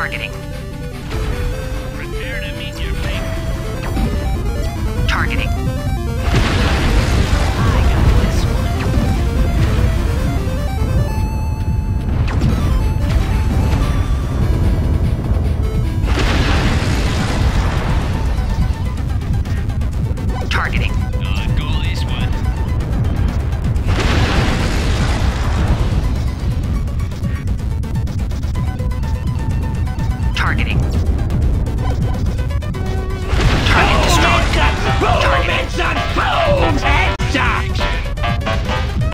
Targeting. targeting.